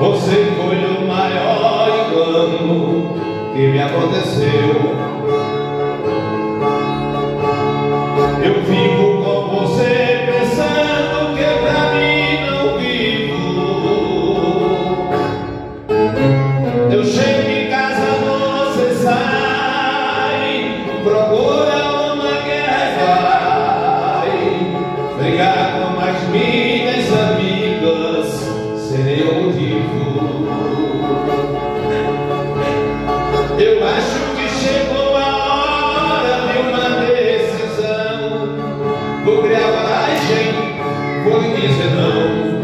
Você foi o maior engano que me aconteceu. Eu fico com você pensando que é pra mim não vivo. Eu chego em casa, você sai, procura uma guerra, Obrigado. eu vivo. Eu acho que chegou a hora de uma decisão. Vou criar coragem, vou lhe dizer não.